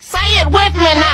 Say it with me now.